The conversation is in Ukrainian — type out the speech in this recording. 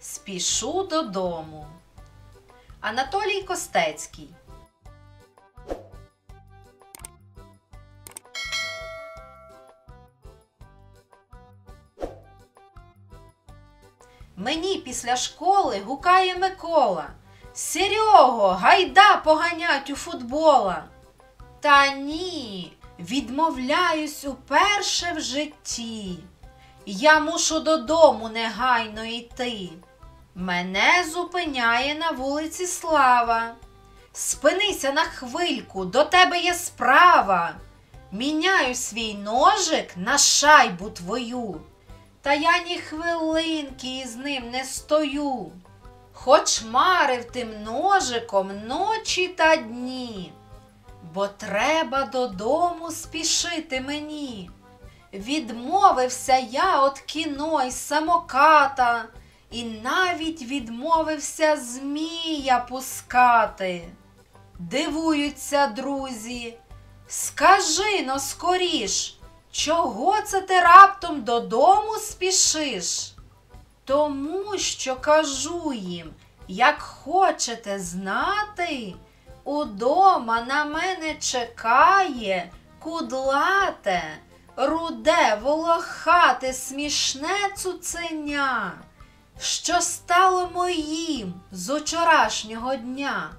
Спішу додому. Анатолій Костецький. Мені після школи гукає Микола. Серього, гайда поганять у футбола. Та ні, відмовляюсь уперше в житті. Я мушу додому негайно йти. Мене зупиняє на вулиці Слава. Спинися на хвильку, до тебе є справа. Міняю свій ножик на шайбу твою. Та я ні хвилинки із ним не стою. Хоч марив тим ножиком ночі та дні, бо треба додому спішити мені. Відмовився я от кіно й самоката, і навіть відмовився змія пускати. Дивуються друзі, скажи но скоріш, чого це ти раптом додому спішиш? Тому що кажу їм, як хочете знати, удома на мене чекає кудлате, руде, волохате, смішне цуценя, що стало моїм з учорашнього дня.